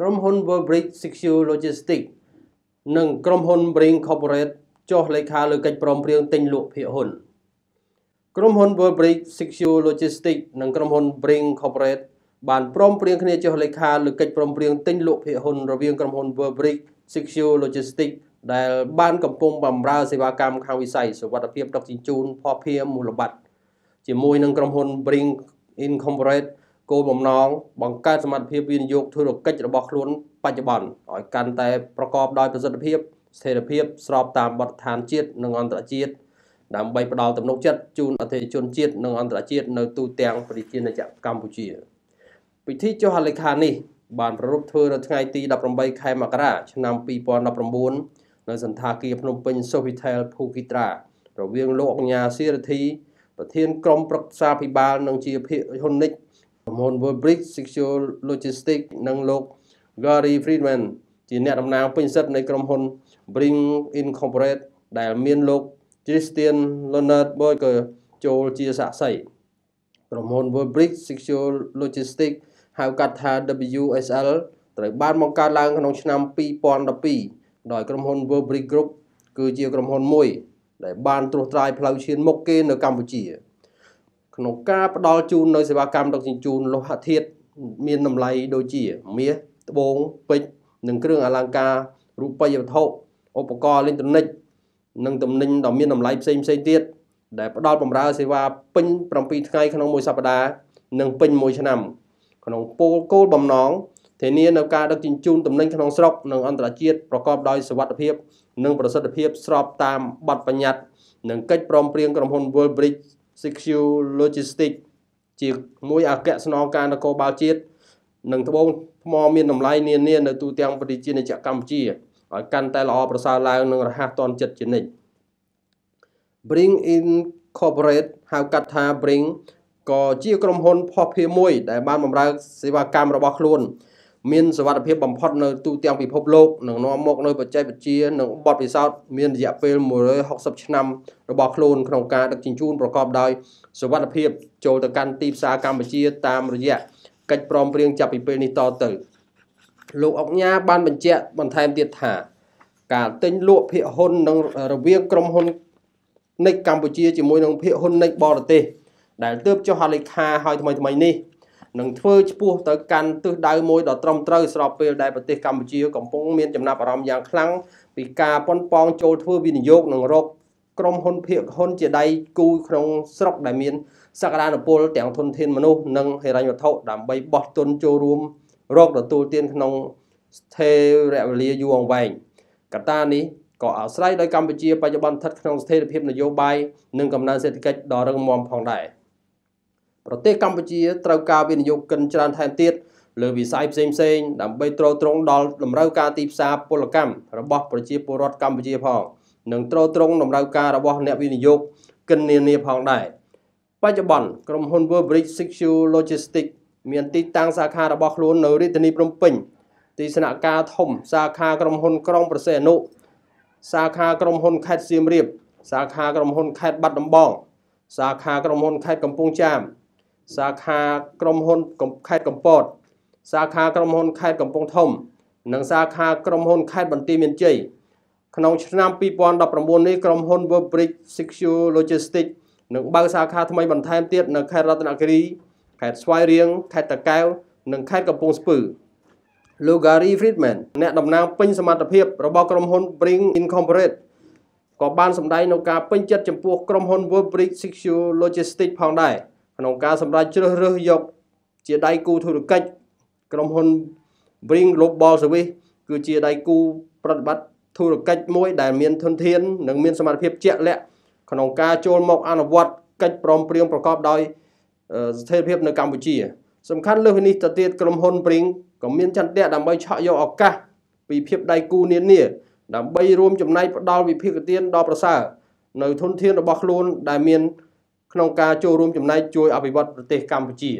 ក្រុមហ៊ុន Worldbridge Secure Logistics និងក្រុមហ៊ុន Bring Corporate ចុះលេខាលើកិច្ចព្រមព្រៀងទិញលក់ភាគហ៊ុនក្រុមហ៊ុន Worldbridge Secure Logistics និងក្រុមហ៊ុន Bring Corporate បានព្រមព្រៀងគ្នាចុះលេខាលើកិច្ចព្រមព្រៀងទិញលក់ភាគហ៊ុនរវាងក្រុមហ៊ុន Worldbridge Secure Logistics ដែលបានកំពុងបម្រើសេវាកម្មខាងវិស័យសុវត្ថិភាពដឹកជញ្ជូនភស្តុភារមូលបត្រជាមួយនឹងក្រុមហ៊ុន Bring Incorporate គោលបំណងបង្កើតសមត្ថភាពវិនិយោគធុរកិច្ចរបស់ខ្លួនបច្ចុប្បន្នឲ្យកាន់តែប្រកបដោយប្រសិទ្ធភាពស្ថិរភាពស្របតាមបទដ្ឋានជាតិនិងអន្តរជាតិដើម្បីផ្ដល់ទំនុកចិត្តជូនអតិថិជនជាតិនិងអន្តរជាតិនៅទូទាំងប្រជាជាតិកម្ពុជាពិធីចុះហត្ថលេខានេះបានប្រារព្ធធ្វើនៅថ្ងៃទី18ខែមករាឆ្នាំ2019នៅសន្តាគារភ្នំពេញ Sofitel ភូគីត្រារវាងលោកអញ្ញាសៀរធីប្រធានក្រុមប្រឹក្សាភិបាលនិងជាភាគហ៊ុននិចក្រុម ហ៊ុន Worldbridge Secure Logistics និងលោក Gary Friedman ជាអ្នកតំណាងពេញសិទ្ធិនៃក្រុមហ៊ុន Bring Incorporate ដែលមានលោក Christian Leonard Berger ចូលជាសាក្សីក្រុមហ៊ុន Worldbridge Secure Logistics ហៅកាត់ថា WSL ត្រូវបានបង្កើតឡើងក្នុងឆ្នាំ2012ដោយក្រុមហ៊ុន Worldbridge Group គឺជាក្រុមហ៊ុនមួយដែលបានត្រួសត្រាយផ្លូវឈានមុខគេនៅកម្ពុជា ក្នុងការផ្ដល់ជូននៅសេវាកម្មដឹកជញ្ជូនលោហៈធាតុមានតម្លៃដូចជាមាសត្បូងពេជ្រនិងគ្រឿងអលង្ការរូបិយវត្ថុឧបករណ៍អេឡិចត្រូនិកនិងទំនិញដ៏មានតម្លៃផ្សេងផ្សេងទៀតដែលផ្ដល់បម្រើសេវាពេញ7ថ្ងៃក្នុងមួយសប្តាហ៍និងពេញមួយឆ្នាំ ក្នុងគោលគោលបំណងធានានៅការដឹកជញ្ជូនទំនិញក្នុងស្រុកនិងអន្តរជាតិប្រកបដោយសុវត្ថិភាព និងប្រសិទ្ធភាពស្របតាមបទបញ្ញត្តិនិងកិច្ចព្រមព្រៀងក្រុមហ៊ុន World Bridge Secure Logistics ជាមួយអគ្គស្នងការនគរបាលជាតិនិងត្បូងថ្មមានតម្លៃនានានៅទូទាំងប្រទេសជាតិកម្ពុជាឲ្យកាន់តែល្អប្រសើរឡើងនិងរហ័សទាន់ចិត្តជានិច្ច Bring in Corporate ហៅកាត់ថា Bring ក៏ជាក្រុមហ៊ុនភស្តុភារមួយដែលបានបម្រើសេវាកម្មរបស់ខ្លួន មានសវត្ថភាពបំផុតនៅទូទាំងពិភពលោកនិងនាំមកនៅបច្ចេកវិទ្យានិងបទពិសោធន៍មានរយៈពេល160ឆ្នាំរបស់ខ្លួនក្នុងការដឹកជញ្ជូនប្រកបដោយសវត្ថភាពចូលទៅកាន់ទីផ្សារកម្ពុជាតាមរយៈកិច្ចព្រមព្រៀងចាប់ពីពេលនេះតទៅលោកអុកញ៉ាបានបញ្ជាក់បន្ថែមទៀតថា ការទិញលក់ភាគហ៊ុននឹងរវាងក្រុមហ៊ុននិចកម្ពុជាជាមួយនឹងភាគហ៊ុននិចបរទេសដែលទើបចុះហត្ថលេខាឲ្យថ្មីថ្មីនេះ នឹងធ្វើឈ្មោះទៅកាន់ទិសដៅមួយដ៏ត្រឹមត្រូវស្របពេលដែលប្រទេសកម្ពុជាកំពុងមានចំណាប់អារម្មណ៍យ៉ាងខ្លាំងពីការប៉ុនប៉ងចូលធ្វើវិនិយោគនិងរកក្រុមហ៊ុនភាគហ៊ុនជាដៃគូក្នុងស្រុកដែលមានសក្តានុពលទាំងធនធានមនុស្សនិងហិរញ្ញវត្ថុដើម្បីបោះទុនចូលរួមរកទទួលទានក្នុងស្ថិរវេលាយូរអង្វែងកត្តានេះក៏អាស្រ័យដោយកម្ពុជាបច្ចុប្បន្នស្ថិតក្នុងស្ថិរភាពនយោបាយនិងកំណើនសេដ្ឋកិច្ចដ៏រឹងមាំផងដែរ។ ប្រទេសកម្ពុជាត្រូវការវិនិយោគិនច្រើនថែមទៀតលើវិស័យផ្សេងផ្សេងដើម្បីទ្រទ្រង់ដល់តម្រូវការទីផ្សារពលកម្មរបស់ប្រជាពលរដ្ឋកម្ពុជាផងនិងទ្រទ្រង់តម្រូវការរបស់អ្នកវិនិយោគិននានាផងដែរបច្ចុប្បន្នក្រុមហ៊ុន Worldbridge Secure Logistics មានទីតាំងសាខារបស់ខ្លួននៅរាជធានីភ្នំពេញទីស្នាក់ការធំសាខាក្រុមហ៊ុនក្រុងប្រសេអនុសាខាក្រុមហ៊ុនខេត្តសៀមរាបសាខាក្រុមហ៊ុនខេត្តបាត់ដំបងសាខាក្រុមហ៊ុនខេត្តកំពង់ចាម សាខាក្រុមហ៊ុនខេត្តកំពត សាខាក្រុមហ៊ុនខេត្តកំពង់ធំ និងសាខាក្រុមហ៊ុនខេត្តបន្ទាយមានជ័យក្នុងឆ្នាំ2019នេះក្រុមហ៊ុន Worldbridge Secure Logistics នឹងបើកសាខាថ្មីបន្ថែមទៀតនៅខេត្តរតនគិរីខេត្តស្វាយរៀងខេត្តតាកែវនិងខេត្តកំពង់ស្ពឺលោក Gary Friedman អ្នកតំណាងពេញសមត្ថភាពរបស់ក្រុមហ៊ុន Bring Incorporate ក៏បានសម្ដែងនៅការពេញចិត្តចំពោះក្រុមហ៊ុន Worldbridge Secure Logistics ផងដែរ។ ក្នុងការសម្រេចជ្រើសរើសយក ជាដៃគូធុរកិច្ចក្រុមហ៊ុន Bring Global Service គឺជាដៃគូប្រតិបត្តិធុរកិច្ចមួយដែលមានធនធាននិងមានសមត្ថភាពជាក់លាក់ក្នុងការចូលមកអនុវត្តកិច្ចព្រមព្រៀងប្រកបដោយស្ថិរភាពនៅកម្ពុជា សំខាន់លើសពីនេះទៅទៀតក្រុមហ៊ុន Bring ក៏មានចន្ទៈដើម្បីឆក់យកឱកាសពីភាពដៃគូនានាដើម្បីរួមចំណែកផ្ដល់វិភាគទានដល់ប្រសើរនៅធនធានរបស់ខ្លួនដែលមាន ក្នុងការចូលរួមចំណែកជួយអភិវឌ្ឍប្រទេសកម្ពុជា